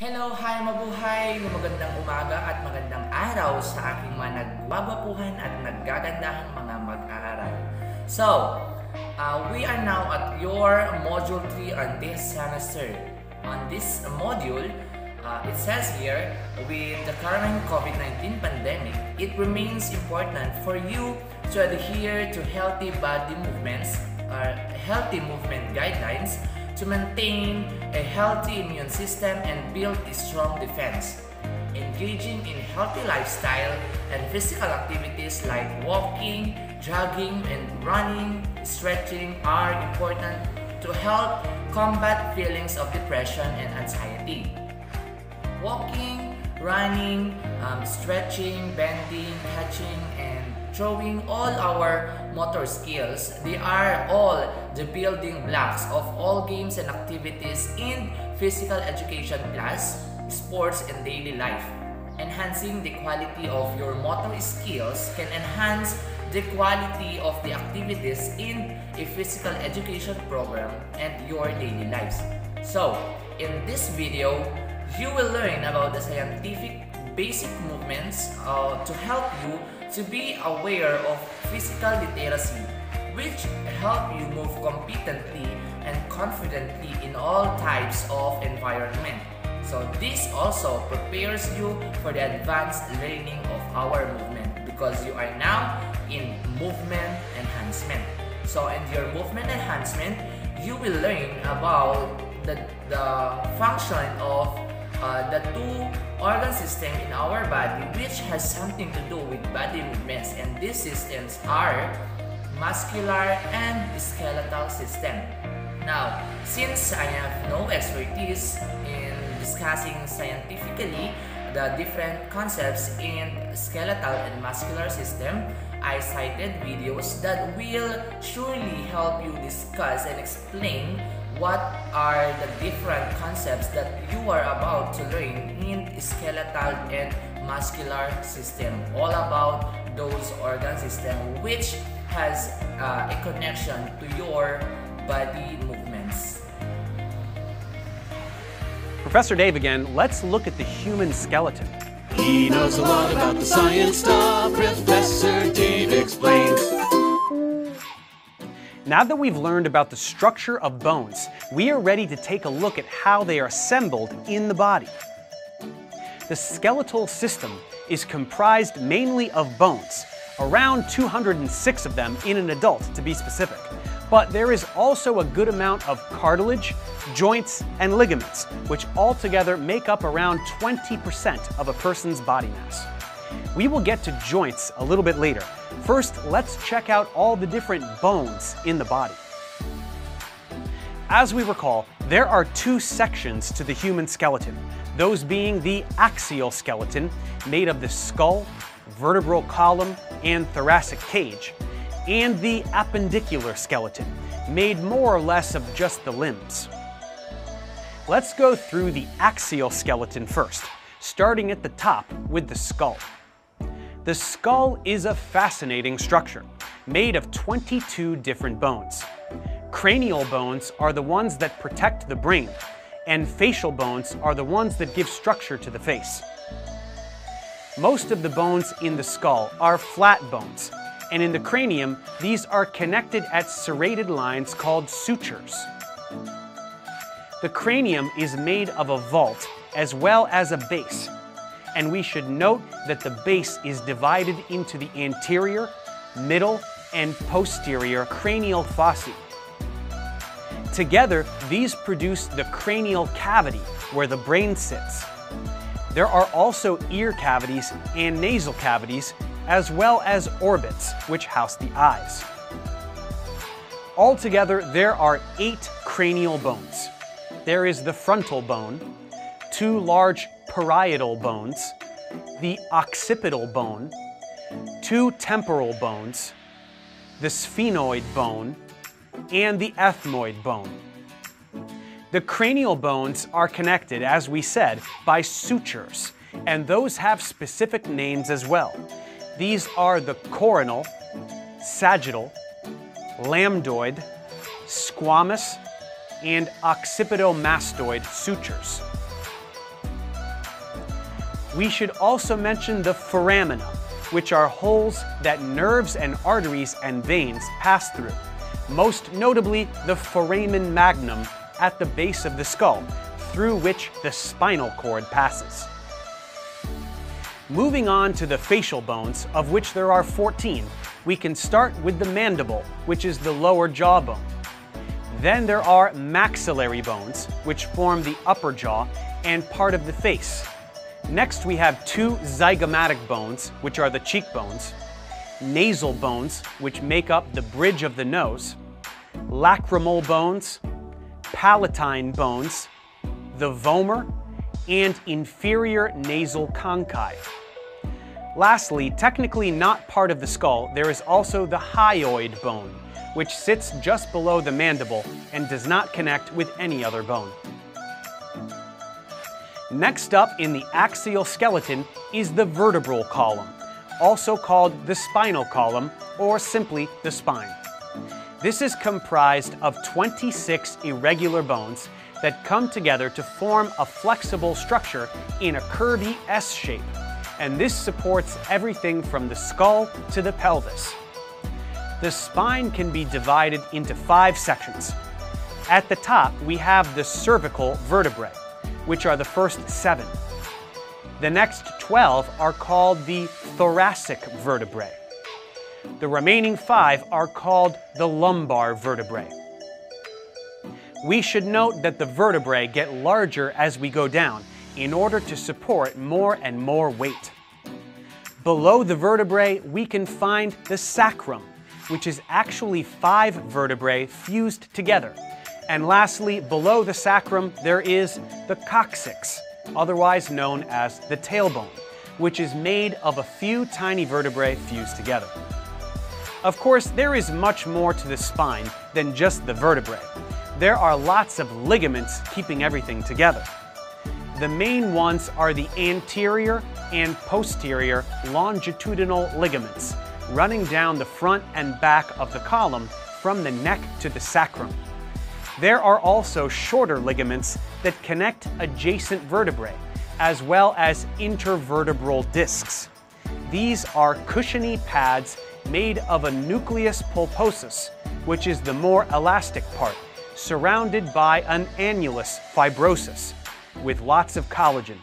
Hello, hi mabuhay! Magandang umaga at magandang araw sa aking mga nagbabapuhan at naggagandahang mga mag-aaral. So, uh, we are now at your Module 3 on this semester. On this module, uh, it says here, with the current COVID-19 pandemic, it remains important for you to adhere to healthy body movements or healthy movement guidelines to maintain a healthy immune system and build a strong defense. Engaging in healthy lifestyle and physical activities like walking, jogging, and running, stretching are important to help combat feelings of depression and anxiety. Walking, running, um, stretching, bending, catching, throwing all our motor skills. They are all the building blocks of all games and activities in physical education class, sports, and daily life. Enhancing the quality of your motor skills can enhance the quality of the activities in a physical education program and your daily lives. So, in this video, you will learn about the scientific basic movements uh, to help you to be aware of physical literacy, which help you move competently and confidently in all types of environment. So this also prepares you for the advanced learning of our movement because you are now in movement enhancement. So in your movement enhancement, you will learn about the, the function of uh, the two organ system in our body which has something to do with body movements and these systems are muscular and skeletal system. Now, since I have no expertise in discussing scientifically the different concepts in skeletal and muscular system, I cited videos that will surely help you discuss and explain what are the different concepts that you are about to learn in skeletal and muscular system all about those organ system which has uh, a connection to your body movements Professor Dave again, let's look at the human skeleton. He knows a lot about the science stuff. Professor Dave explains. Now that we've learned about the structure of bones, we are ready to take a look at how they are assembled in the body. The skeletal system is comprised mainly of bones, around 206 of them in an adult to be specific. But there is also a good amount of cartilage, joints, and ligaments, which altogether make up around 20% of a person's body mass. We will get to joints a little bit later. First, let's check out all the different bones in the body. As we recall, there are two sections to the human skeleton, those being the axial skeleton, made of the skull, vertebral column, and thoracic cage, and the appendicular skeleton, made more or less of just the limbs. Let's go through the axial skeleton first, starting at the top with the skull. The skull is a fascinating structure, made of 22 different bones. Cranial bones are the ones that protect the brain, and facial bones are the ones that give structure to the face. Most of the bones in the skull are flat bones, and in the cranium, these are connected at serrated lines called sutures. The cranium is made of a vault as well as a base, and we should note that the base is divided into the anterior, middle, and posterior cranial fossae. Together, these produce the cranial cavity where the brain sits. There are also ear cavities and nasal cavities, as well as orbits, which house the eyes. Altogether, there are eight cranial bones. There is the frontal bone, two large parietal bones, the occipital bone, two temporal bones, the sphenoid bone, and the ethmoid bone. The cranial bones are connected, as we said, by sutures, and those have specific names as well. These are the coronal, sagittal, lambdoid, squamous, and occipitomastoid sutures. We should also mention the foramina, which are holes that nerves and arteries and veins pass through, most notably the foramen magnum at the base of the skull, through which the spinal cord passes. Moving on to the facial bones, of which there are 14, we can start with the mandible, which is the lower jawbone. Then there are maxillary bones, which form the upper jaw and part of the face. Next, we have two zygomatic bones, which are the cheekbones, nasal bones, which make up the bridge of the nose, lacrimal bones, palatine bones, the vomer, and inferior nasal conchae. Lastly, technically not part of the skull, there is also the hyoid bone, which sits just below the mandible and does not connect with any other bone. Next up in the axial skeleton is the vertebral column, also called the spinal column or simply the spine. This is comprised of 26 irregular bones that come together to form a flexible structure in a curvy S shape, and this supports everything from the skull to the pelvis. The spine can be divided into five sections. At the top, we have the cervical vertebrae, which are the first seven. The next 12 are called the thoracic vertebrae. The remaining five are called the lumbar vertebrae. We should note that the vertebrae get larger as we go down in order to support more and more weight. Below the vertebrae, we can find the sacrum, which is actually five vertebrae fused together. And lastly, below the sacrum, there is the coccyx, otherwise known as the tailbone, which is made of a few tiny vertebrae fused together. Of course, there is much more to the spine than just the vertebrae. There are lots of ligaments keeping everything together. The main ones are the anterior and posterior longitudinal ligaments, running down the front and back of the column from the neck to the sacrum. There are also shorter ligaments that connect adjacent vertebrae, as well as intervertebral discs. These are cushiony pads made of a nucleus pulposus, which is the more elastic part, surrounded by an annulus fibrosus with lots of collagen.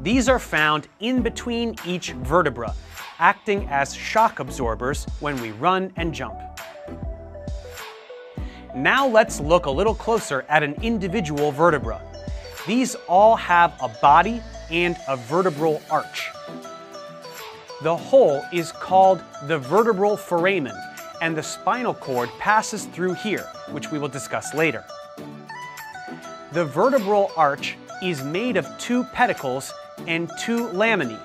These are found in between each vertebra, acting as shock absorbers when we run and jump. Now let's look a little closer at an individual vertebra. These all have a body and a vertebral arch. The hole is called the vertebral foramen, and the spinal cord passes through here, which we will discuss later. The vertebral arch is made of two pedicles and two laminae,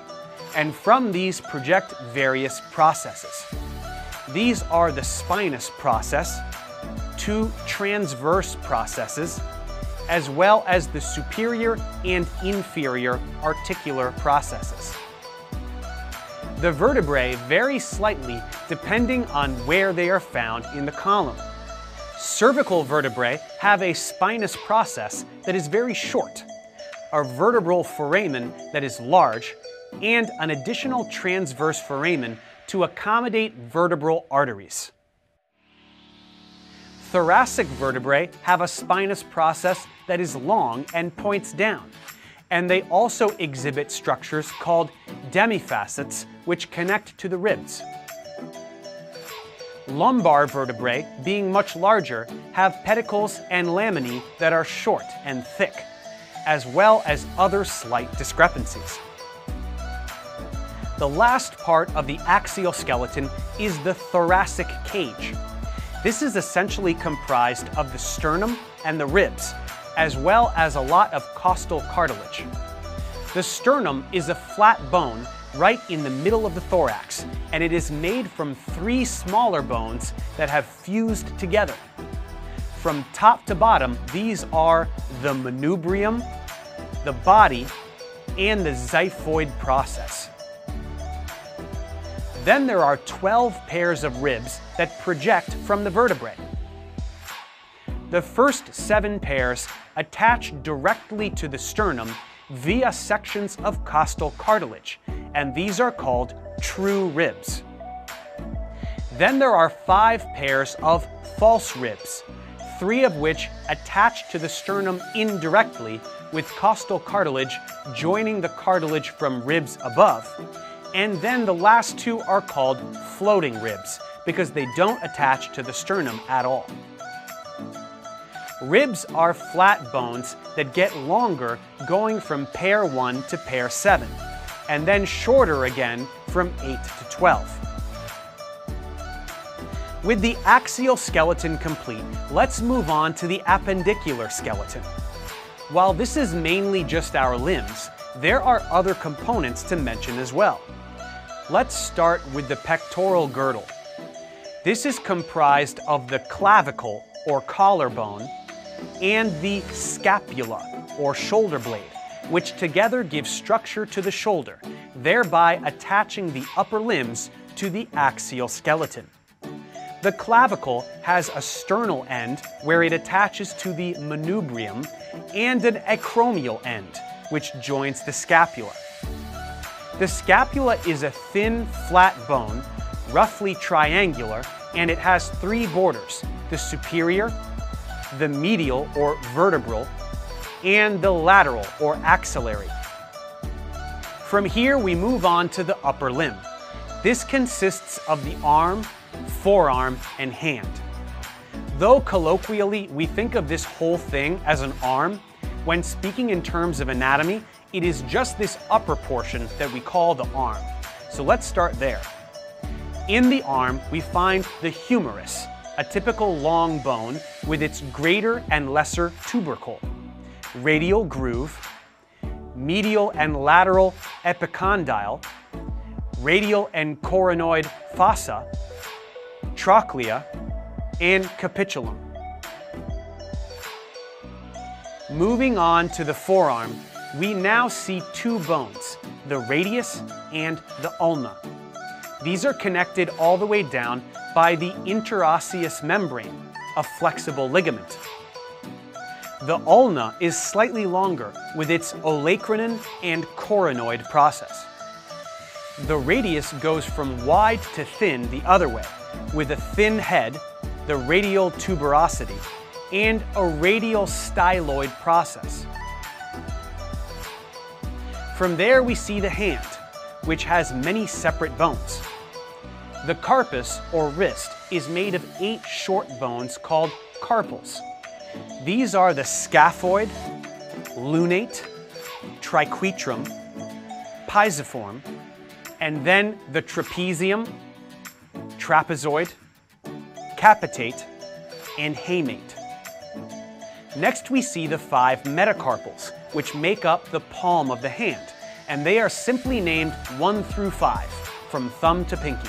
and from these project various processes. These are the spinous process, two transverse processes, as well as the superior and inferior articular processes. The vertebrae vary slightly depending on where they are found in the column. Cervical vertebrae have a spinous process that is very short, a vertebral foramen that is large, and an additional transverse foramen to accommodate vertebral arteries. Thoracic vertebrae have a spinous process that is long and points down, and they also exhibit structures called demifacets which connect to the ribs. Lumbar vertebrae, being much larger, have pedicles and laminae that are short and thick, as well as other slight discrepancies. The last part of the axial skeleton is the thoracic cage. This is essentially comprised of the sternum and the ribs, as well as a lot of costal cartilage. The sternum is a flat bone right in the middle of the thorax, and it is made from three smaller bones that have fused together. From top to bottom, these are the manubrium, the body, and the xiphoid process. Then there are 12 pairs of ribs that project from the vertebrae. The first seven pairs attach directly to the sternum via sections of costal cartilage, and these are called true ribs. Then there are five pairs of false ribs, three of which attach to the sternum indirectly with costal cartilage joining the cartilage from ribs above. And then the last two are called floating ribs because they don't attach to the sternum at all. Ribs are flat bones that get longer going from pair 1 to pair 7, and then shorter again from 8 to 12. With the axial skeleton complete, let's move on to the appendicular skeleton. While this is mainly just our limbs, there are other components to mention as well. Let's start with the pectoral girdle. This is comprised of the clavicle or collarbone and the scapula or shoulder blade, which together give structure to the shoulder, thereby attaching the upper limbs to the axial skeleton. The clavicle has a sternal end where it attaches to the manubrium and an acromial end, which joins the scapula. The scapula is a thin, flat bone, roughly triangular, and it has three borders the superior, the medial or vertebral, and the lateral or axillary. From here, we move on to the upper limb. This consists of the arm, forearm, and hand. Though colloquially we think of this whole thing as an arm, when speaking in terms of anatomy, it is just this upper portion that we call the arm. So let's start there. In the arm, we find the humerus, a typical long bone with its greater and lesser tubercle, radial groove, medial and lateral epicondyle, radial and coronoid fossa, trochlea, and capitulum. Moving on to the forearm, we now see two bones, the radius and the ulna. These are connected all the way down by the interosseous membrane, a flexible ligament. The ulna is slightly longer with its olecranon and coronoid process. The radius goes from wide to thin the other way, with a thin head, the radial tuberosity, and a radial styloid process. From there we see the hand, which has many separate bones. The carpus, or wrist, is made of eight short bones called carpals. These are the scaphoid, lunate, triquetrum, pisiform, and then the trapezium, trapezoid, capitate, and hamate. Next, we see the five metacarpals, which make up the palm of the hand, and they are simply named 1 through 5, from thumb to pinky.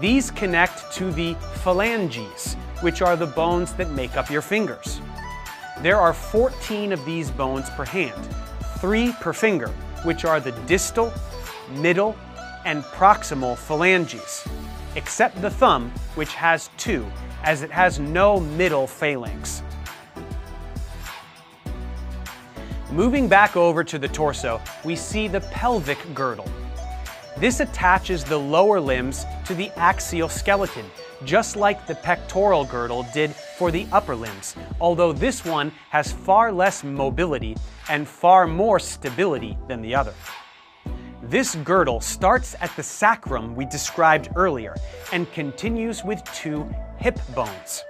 These connect to the phalanges, which are the bones that make up your fingers. There are 14 of these bones per hand, 3 per finger, which are the distal, middle, and proximal phalanges, except the thumb, which has two, as it has no middle phalanx. Moving back over to the torso, we see the pelvic girdle. This attaches the lower limbs to the axial skeleton, just like the pectoral girdle did for the upper limbs, although this one has far less mobility and far more stability than the other. This girdle starts at the sacrum we described earlier and continues with two hip bones.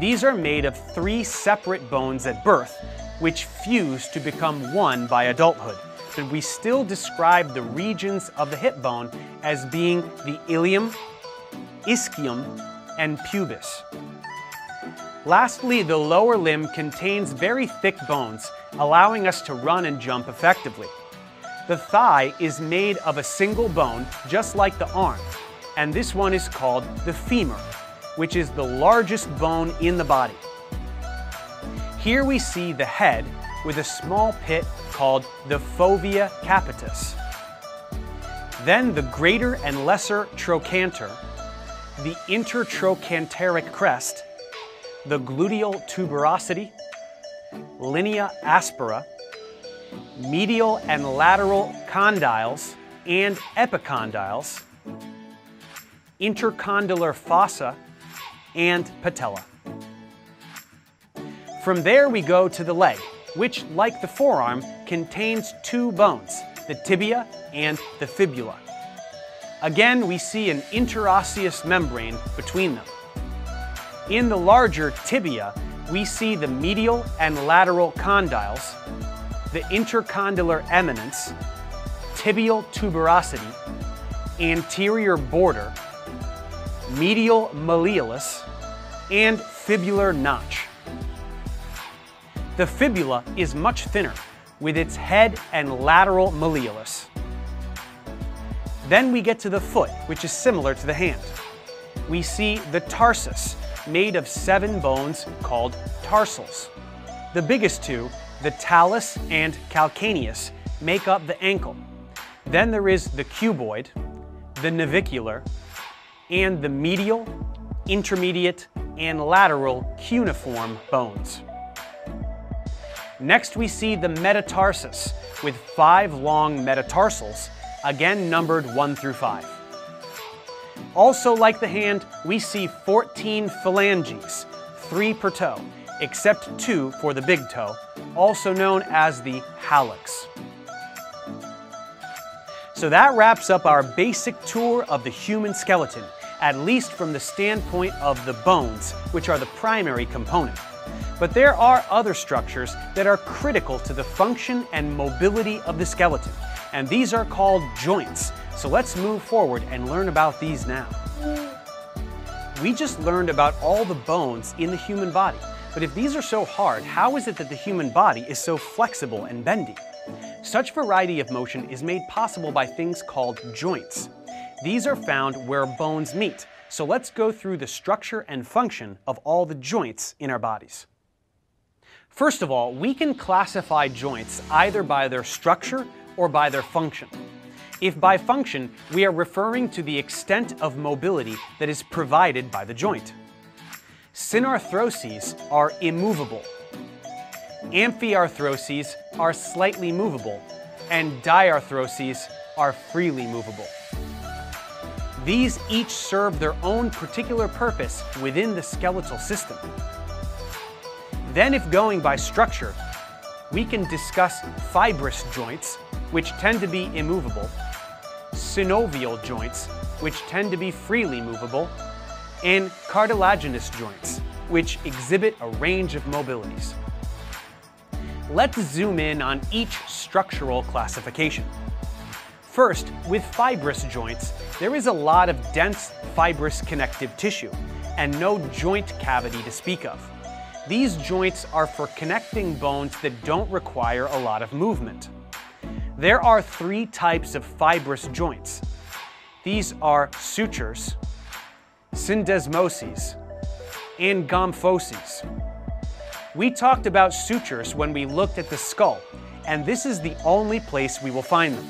These are made of three separate bones at birth, which fuse to become one by adulthood. But we still describe the regions of the hip bone as being the ilium, ischium, and pubis. Lastly, the lower limb contains very thick bones, allowing us to run and jump effectively. The thigh is made of a single bone, just like the arm, and this one is called the femur, which is the largest bone in the body. Here we see the head with a small pit called the fovea capitis. Then the greater and lesser trochanter, the intertrochanteric crest, the gluteal tuberosity, linea aspera, medial and lateral condyles and epicondyles, intercondylar fossa, and patella. From there we go to the leg, which, like the forearm, contains two bones, the tibia and the fibula. Again, we see an interosseous membrane between them. In the larger tibia, we see the medial and lateral condyles, the intercondylar eminence, tibial tuberosity, anterior border, medial malleolus, and fibular notch. The fibula is much thinner, with its head and lateral malleolus. Then we get to the foot, which is similar to the hand. We see the tarsus, made of seven bones called tarsals. The biggest two, the talus and calcaneus, make up the ankle. Then there is the cuboid, the navicular, and the medial, intermediate, and lateral cuneiform bones. Next we see the metatarsus with five long metatarsals, again numbered 1 through 5. Also like the hand, we see 14 phalanges, 3 per toe, except 2 for the big toe, also known as the hallux. So that wraps up our basic tour of the human skeleton, at least from the standpoint of the bones, which are the primary component. But there are other structures that are critical to the function and mobility of the skeleton, and these are called joints. So let's move forward and learn about these now. We just learned about all the bones in the human body, but if these are so hard, how is it that the human body is so flexible and bendy? Such variety of motion is made possible by things called joints. These are found where bones meet, so let's go through the structure and function of all the joints in our bodies. First of all, we can classify joints either by their structure or by their function. If by function, we are referring to the extent of mobility that is provided by the joint. Synarthroses are immovable. Amphiarthroses are slightly movable, and diarthroses are freely movable. These each serve their own particular purpose within the skeletal system. Then if going by structure, we can discuss fibrous joints, which tend to be immovable, synovial joints, which tend to be freely movable, and cartilaginous joints, which exhibit a range of mobilities. Let's zoom in on each structural classification. First, with fibrous joints, there is a lot of dense fibrous connective tissue and no joint cavity to speak of. These joints are for connecting bones that don't require a lot of movement. There are three types of fibrous joints. These are sutures, syndesmoses, and gomphoses. We talked about sutures when we looked at the skull, and this is the only place we will find them.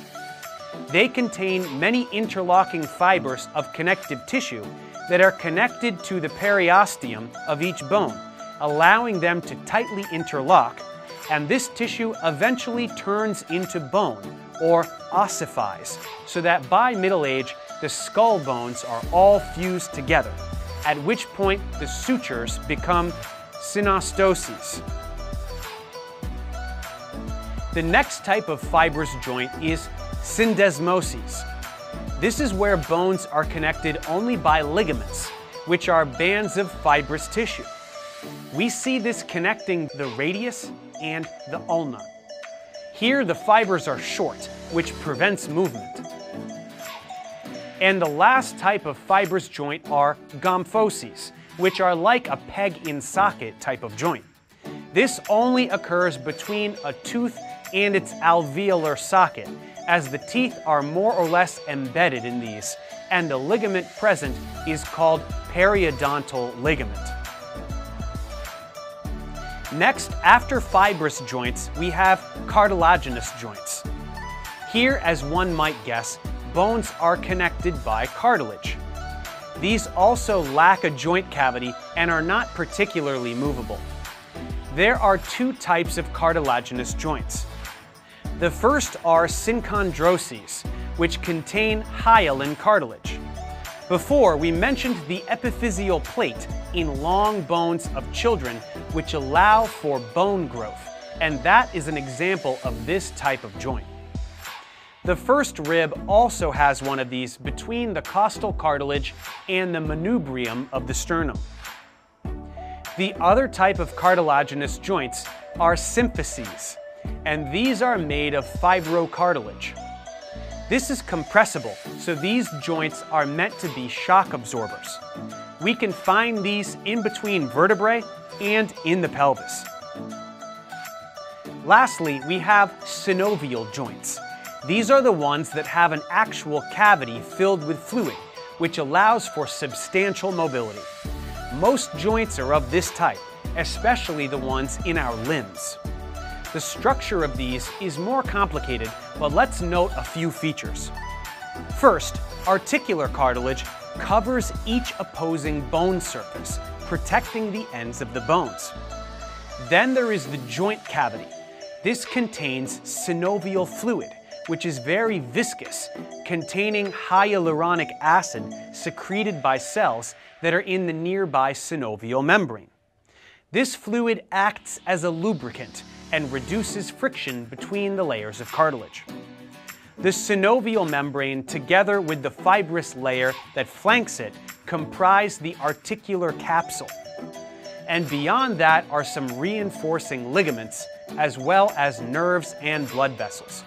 They contain many interlocking fibers of connective tissue that are connected to the periosteum of each bone, allowing them to tightly interlock, and this tissue eventually turns into bone, or ossifies, so that by middle age, the skull bones are all fused together, at which point the sutures become synostoses. The next type of fibrous joint is syndesmoses. This is where bones are connected only by ligaments, which are bands of fibrous tissue. We see this connecting the radius and the ulna. Here the fibers are short, which prevents movement. And the last type of fibrous joint are gomphoses, which are like a peg in socket type of joint. This only occurs between a tooth and its alveolar socket, as the teeth are more or less embedded in these, and the ligament present is called periodontal ligament. Next, after fibrous joints, we have cartilaginous joints. Here, as one might guess, bones are connected by cartilage. These also lack a joint cavity and are not particularly movable. There are two types of cartilaginous joints. The first are synchondroses, which contain hyaline cartilage. Before, we mentioned the epiphyseal plate in long bones of children, which allow for bone growth, and that is an example of this type of joint. The first rib also has one of these between the costal cartilage and the manubrium of the sternum. The other type of cartilaginous joints are symphyses, and these are made of fibrocartilage. This is compressible, so these joints are meant to be shock absorbers. We can find these in between vertebrae and in the pelvis. Lastly, we have synovial joints. These are the ones that have an actual cavity filled with fluid, which allows for substantial mobility. Most joints are of this type, especially the ones in our limbs. The structure of these is more complicated, but let's note a few features. First, articular cartilage covers each opposing bone surface, protecting the ends of the bones. Then there is the joint cavity. This contains synovial fluid, which is very viscous, containing hyaluronic acid secreted by cells that are in the nearby synovial membrane. This fluid acts as a lubricant and reduces friction between the layers of cartilage. The synovial membrane, together with the fibrous layer that flanks it, comprise the articular capsule. And beyond that are some reinforcing ligaments, as well as nerves and blood vessels.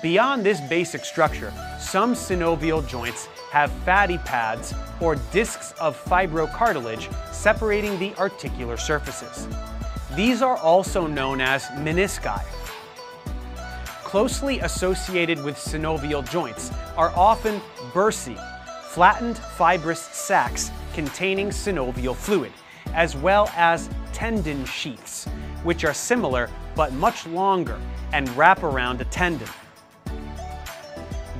Beyond this basic structure, some synovial joints have fatty pads or discs of fibrocartilage separating the articular surfaces. These are also known as menisci. Closely associated with synovial joints are often bursae, flattened fibrous sacs containing synovial fluid, as well as tendon sheaths, which are similar but much longer and wrap around a tendon.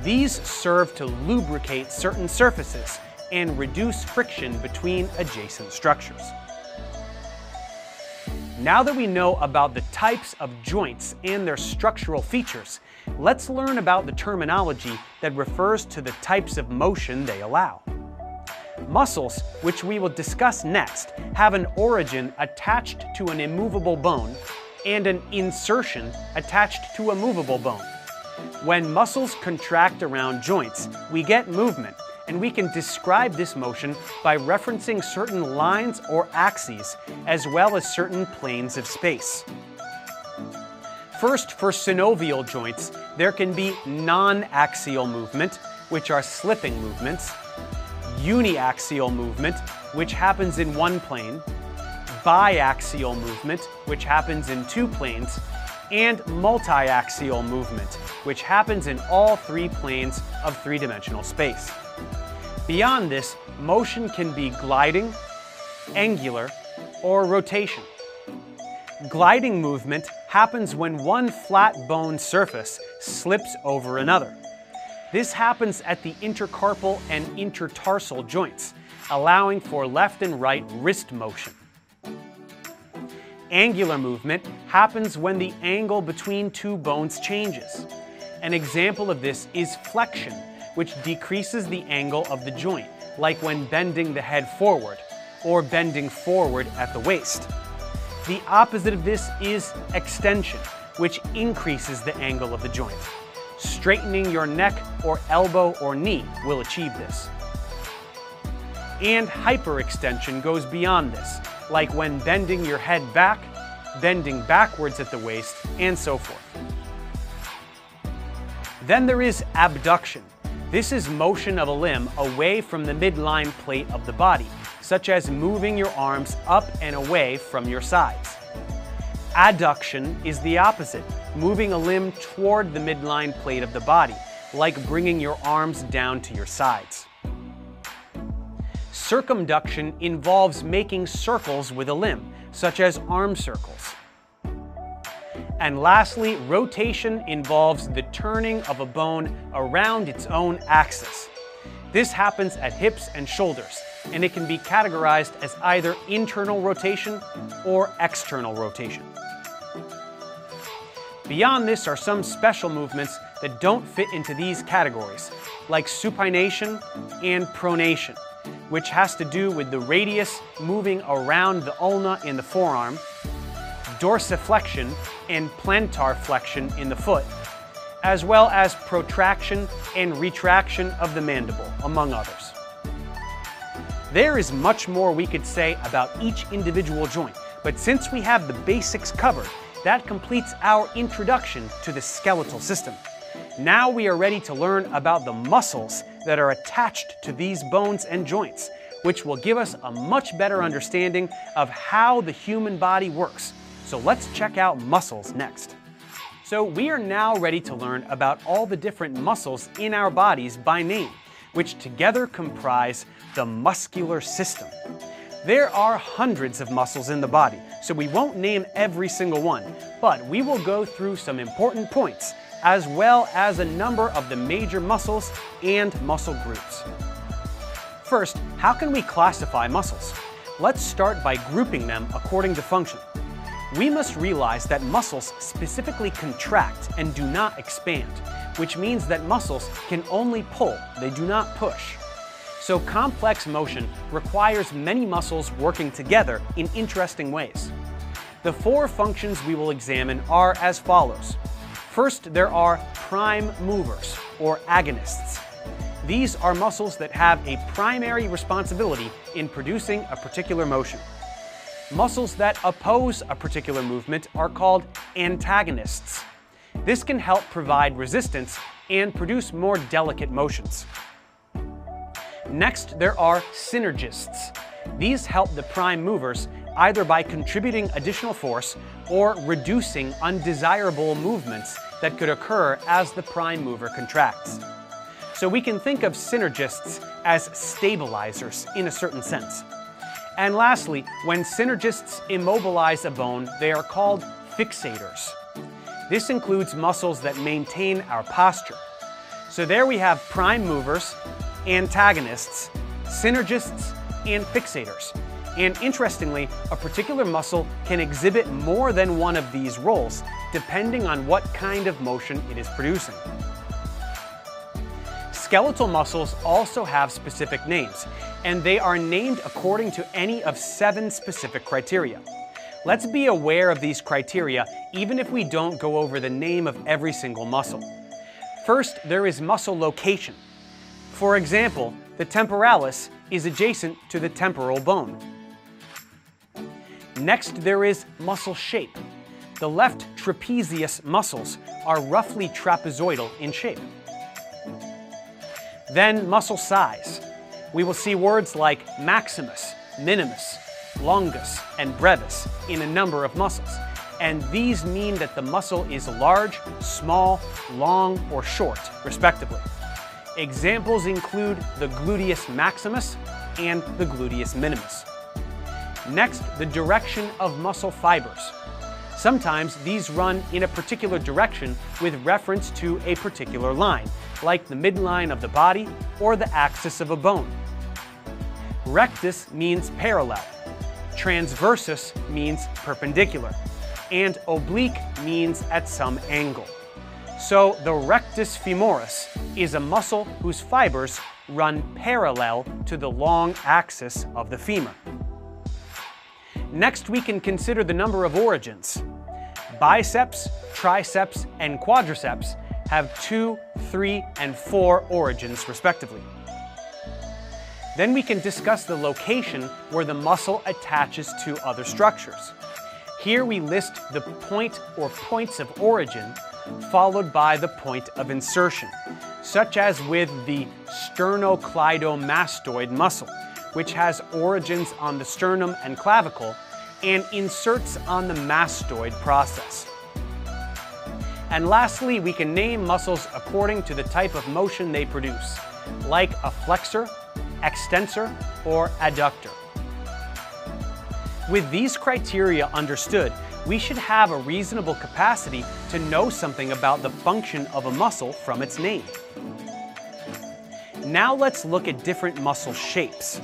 These serve to lubricate certain surfaces and reduce friction between adjacent structures. Now that we know about the types of joints and their structural features, let's learn about the terminology that refers to the types of motion they allow. Muscles, which we will discuss next, have an origin attached to an immovable bone and an insertion attached to a movable bone. When muscles contract around joints, we get movement, and we can describe this motion by referencing certain lines or axes, as well as certain planes of space. First, for synovial joints, there can be non-axial movement, which are slipping movements, uniaxial movement, which happens in one plane, biaxial movement, which happens in two planes, and multiaxial movement, which happens in all three planes of three-dimensional space. Beyond this, motion can be gliding, angular, or rotation. Gliding movement happens when one flat bone surface slips over another. This happens at the intercarpal and intertarsal joints, allowing for left and right wrist motion. Angular movement happens when the angle between two bones changes. An example of this is flexion, which decreases the angle of the joint, like when bending the head forward or bending forward at the waist. The opposite of this is extension, which increases the angle of the joint. Straightening your neck or elbow or knee will achieve this. And hyperextension goes beyond this, like when bending your head back, bending backwards at the waist, and so forth. Then there is abduction. This is motion of a limb away from the midline plane of the body, such as moving your arms up and away from your sides. Adduction is the opposite, moving a limb toward the midline plane of the body, like bringing your arms down to your sides. Circumduction involves making circles with a limb, such as arm circles. And lastly, rotation involves the turning of a bone around its own axis. This happens at hips and shoulders, and it can be categorized as either internal rotation or external rotation. Beyond this are some special movements that don't fit into these categories, like supination and pronation, which has to do with the radius moving around the ulna in the forearm, dorsiflexion and plantar flexion in the foot, as well as protraction and retraction of the mandible, among others. There is much more we could say about each individual joint, but since we have the basics covered, that completes our introduction to the skeletal system. Now we are ready to learn about the muscles that are attached to these bones and joints, which will give us a much better understanding of how the human body works. So let's check out muscles next. So we are now ready to learn about all the different muscles in our bodies by name, which together comprise the muscular system. There are hundreds of muscles in the body, so we won't name every single one, but we will go through some important points, as well as a number of the major muscles and muscle groups. First, how can we classify muscles? Let's start by grouping them according to function. We must realize that muscles specifically contract and do not expand, which means that muscles can only pull, they do not push. So complex motion requires many muscles working together in interesting ways. The four functions we will examine are as follows. First, there are prime movers, or agonists. These are muscles that have a primary responsibility in producing a particular motion. Muscles that oppose a particular movement are called antagonists. This can help provide resistance and produce more delicate motions. Next, there are synergists. These help the prime movers either by contributing additional force or reducing undesirable movements that could occur as the prime mover contracts. So we can think of synergists as stabilizers in a certain sense. And lastly, when synergists immobilize a bone, they are called fixators. This includes muscles that maintain our posture. So there we have prime movers, antagonists, synergists, and fixators. And interestingly, a particular muscle can exhibit more than one of these roles, depending on what kind of motion it is producing. Skeletal muscles also have specific names, and they are named according to any of seven specific criteria. Let's be aware of these criteria even if we don't go over the name of every single muscle. First, there is muscle location. For example, the temporalis is adjacent to the temporal bone. Next, there is muscle shape. The left trapezius muscles are roughly trapezoidal in shape. Then, muscle size. We will see words like maximus, minimus, longus, and brevis in a number of muscles. And these mean that the muscle is large, small, long, or short, respectively. Examples include the gluteus maximus and the gluteus minimus. Next, the direction of muscle fibers. Sometimes these run in a particular direction with reference to a particular line, like the midline of the body or the axis of a bone. Rectus means parallel, transversus means perpendicular, and oblique means at some angle. So the rectus femoris is a muscle whose fibers run parallel to the long axis of the femur. Next, we can consider the number of origins. Biceps, triceps, and quadriceps have two, three, and four origins, respectively. Then we can discuss the location where the muscle attaches to other structures. Here we list the point or points of origin followed by the point of insertion, such as with the sternocleidomastoid muscle, which has origins on the sternum and clavicle and inserts on the mastoid process. And lastly, we can name muscles according to the type of motion they produce, like a flexor, extensor, or adductor. With these criteria understood, we should have a reasonable capacity to know something about the function of a muscle from its name. Now let's look at different muscle shapes.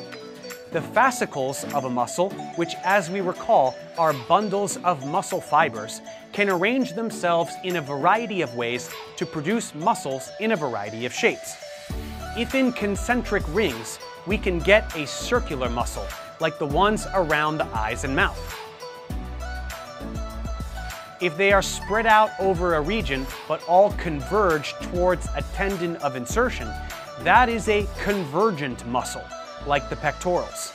The fascicles of a muscle, which as we recall are bundles of muscle fibers, can arrange themselves in a variety of ways to produce muscles in a variety of shapes. If in concentric rings, we can get a circular muscle, like the ones around the eyes and mouth. If they are spread out over a region but all converge towards a tendon of insertion, that is a convergent muscle, like the pectorals.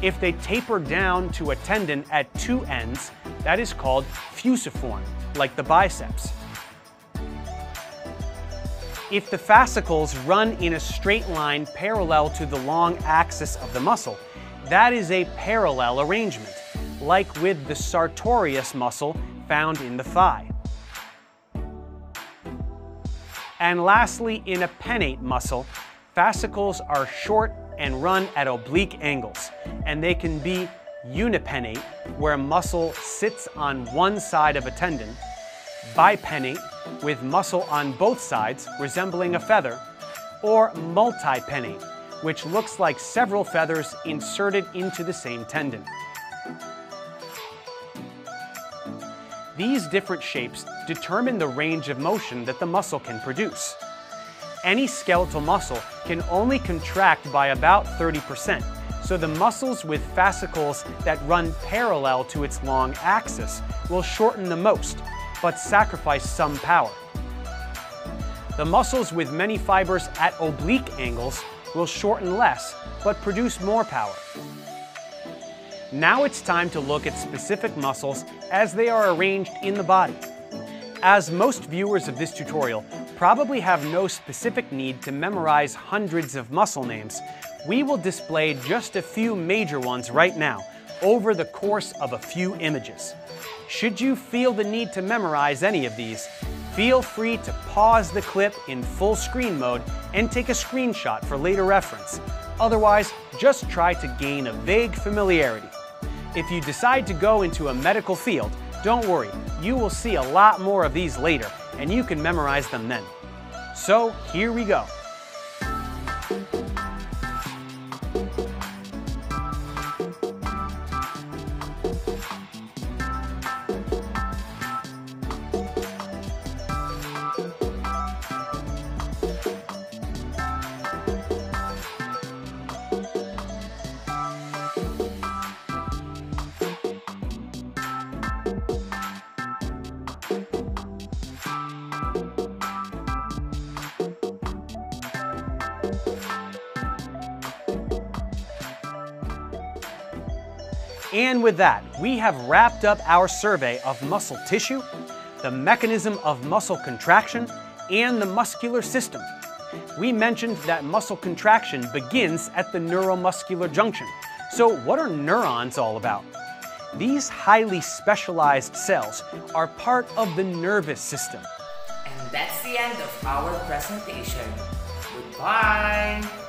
If they taper down to a tendon at two ends, that is called fusiform, like the biceps. If the fascicles run in a straight line parallel to the long axis of the muscle, that is a parallel arrangement, like with the sartorius muscle found in the thigh. And lastly, in a pennate muscle, fascicles are short and run at oblique angles, and they can be unipennate, where a muscle sits on one side of a tendon, bipennate, with muscle on both sides, resembling a feather, or multipennate, which looks like several feathers inserted into the same tendon. These different shapes determine the range of motion that the muscle can produce. Any skeletal muscle can only contract by about 30%, so the muscles with fascicles that run parallel to its long axis will shorten the most, but sacrifice some power. The muscles with many fibers at oblique angles will shorten less, but produce more power. Now it's time to look at specific muscles as they are arranged in the body. As most viewers of this tutorial probably have no specific need to memorize hundreds of muscle names, we will display just a few major ones right now over the course of a few images. Should you feel the need to memorize any of these, feel free to pause the clip in full screen mode and take a screenshot for later reference. Otherwise, just try to gain a vague familiarity. If you decide to go into a medical field, don't worry, you will see a lot more of these later, and you can memorize them then. So here we go. And with that, we have wrapped up our survey of muscle tissue, the mechanism of muscle contraction, and the muscular system. We mentioned that muscle contraction begins at the neuromuscular junction. So what are neurons all about? These highly specialized cells are part of the nervous system. And that's the end of our presentation. Goodbye!